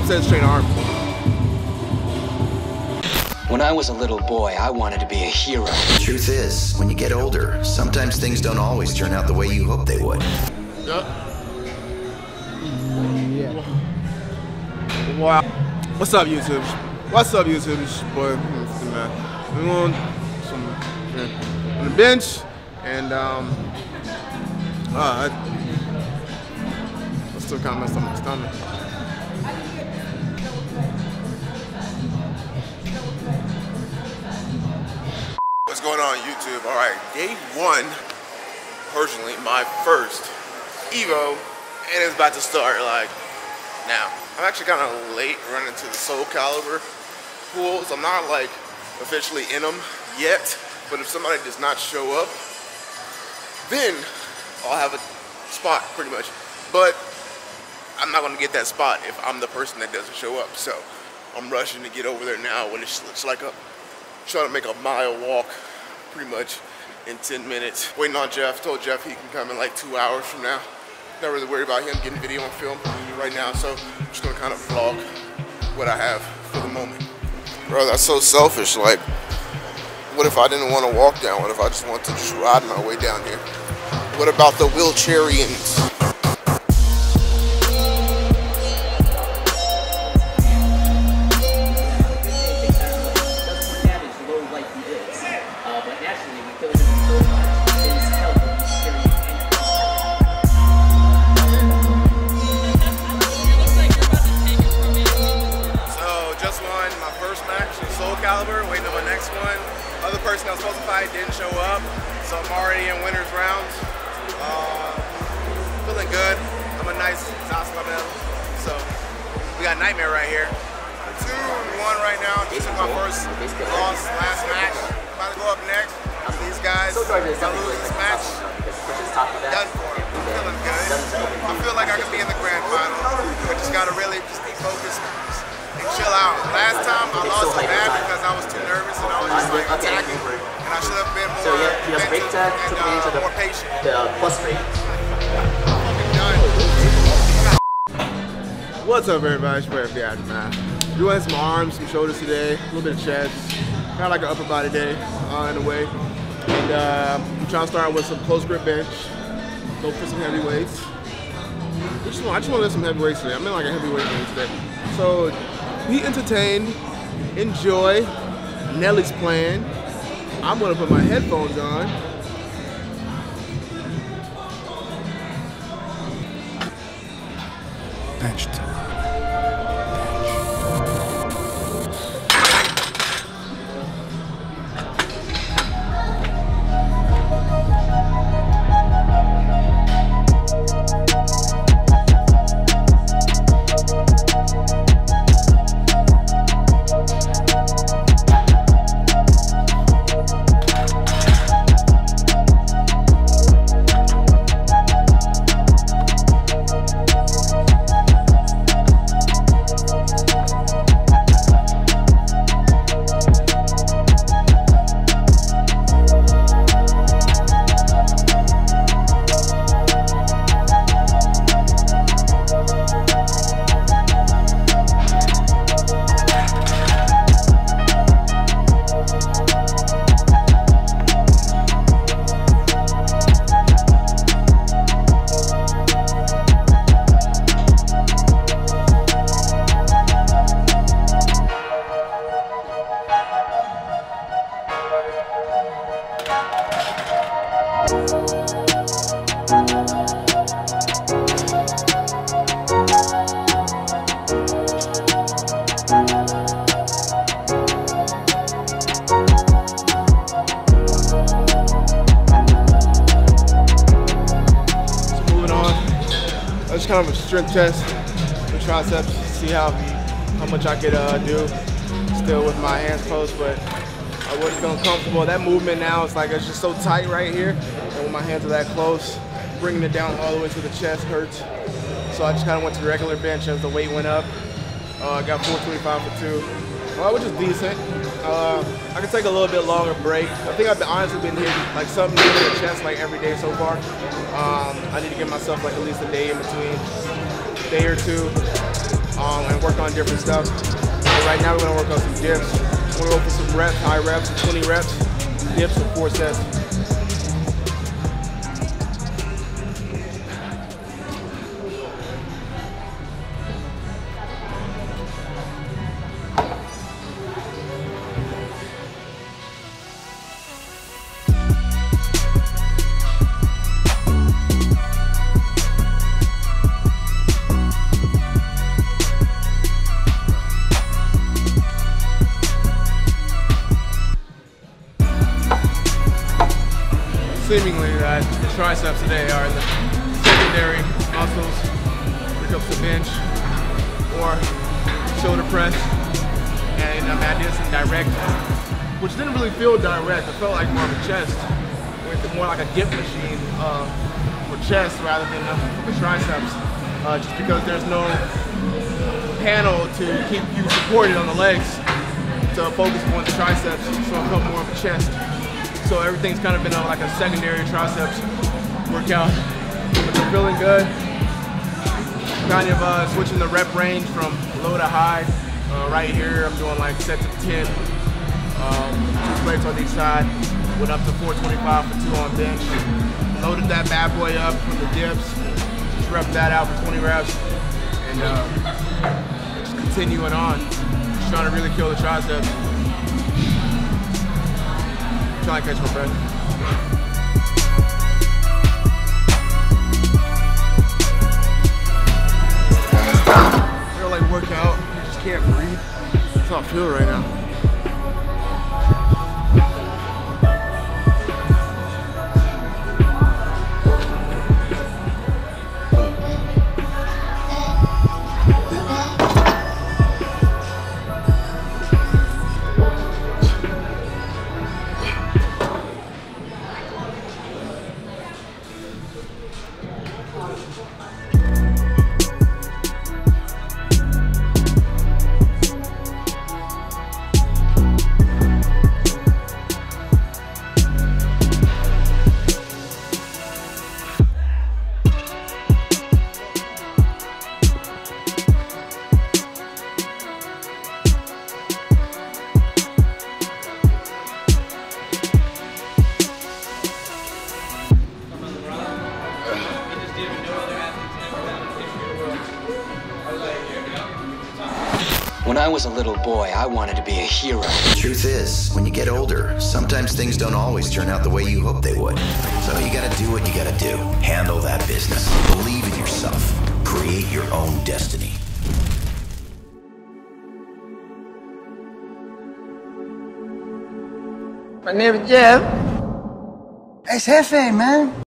what you want? Going upstairs to train arms. When I was a little boy, I wanted to be a hero. The truth is, when you get older, sometimes things don't always turn out the way you hope they would. Yep. Wow. What's up, YouTube? What's up, YouTube? It's your boy, Man. We on some on the bench, and um, uh, I, I still kind of messed up my stomach. On, YouTube? All right, day one, personally, my first Evo, and it's about to start like now. I'm actually kind of late running to the Soul Calibur pools. I'm not like officially in them yet, but if somebody does not show up, then I'll have a spot pretty much. But I'm not gonna get that spot if I'm the person that doesn't show up. So I'm rushing to get over there now when it's, it's like a trying to make a mile walk pretty much in 10 minutes. Waiting on Jeff. Told Jeff he can come in like two hours from now. Not really worried about him getting video on film right now, so I'm just gonna kind of vlog what I have for the moment. Bro, that's so selfish. Like, what if I didn't want to walk down? What if I just wanted to just ride my way down here? What about the wheelchairians? Show up, so I'm already in winner's rounds. Uh, feeling good. I'm a nice Zasalamel. So we got Nightmare right here. 2-1 right now. Just took my first loss last match. About to go up next. These guys, if I lose this match, done for. Feeling good. I feel like I could be in the grand final. I just gotta really just be focused and chill out. Last time I lost so bad because I was too nervous and I was just like attacking. I should have been more So yeah, your break tag mental took me and into the, the rate. What's up, everybody? It's your boy FBI man. Doing some arms, some shoulders today, a little bit of chest, kind of like an upper body day uh, in a way. And uh, I'm trying to start with some close grip bench, go for some heavy weights. I just want, I just want to lift some heavy weights today. I'm in like a heavyweight mood today. So be entertained, enjoy. Nelly's playing. I'm gonna put my headphones on. Bench time. Kind of a strength test for triceps. To see how how much I could uh, do still with my hands closed, but I wasn't feeling comfortable. That movement now, it's like it's just so tight right here, and when my hands are that close, bringing it down all the way to the chest hurts. So I just kind of went to the regular bench as the weight went up. Uh, I got 425 for two, well, which is decent. Uh, I can take a little bit longer break. I think I've honestly been hitting like something new in the chest like every day so far. Um, I need to give myself like at least a day in between. day or two um, and work on different stuff. But right now we're gonna work on some dips. We're gonna go for some reps, high reps, 20 reps, dips for four sets. Today are the secondary muscles. Pick up the bench or shoulder press. And um, I did some direct, which didn't really feel direct. It felt like more of a chest, with more like a dip machine uh, for chest rather than the, the triceps. Uh, just because there's no panel to keep you supported on the legs to focus on the triceps, so it felt more of a chest. So everything's kind of been on like a secondary triceps workout. But they're feeling good. Kind of uh, switching the rep range from low to high. Uh, right here, I'm doing like sets of 10. Um, two plates on each side. Went up to 425 for two on bench. Loaded that bad boy up from the dips. Just rep that out for 20 reps. And uh, just continuing on. Just trying to really kill the triceps trying to catch my breath. Feel like work out, you just can't breathe. That's how I feel right now. I was a little boy, I wanted to be a hero. The Truth is, when you get older, sometimes things don't always turn out the way you hope they would. So you gotta do what you gotta do. Handle that business. Believe in yourself. Create your own destiny. My name is Jeff. It's Hefe, man.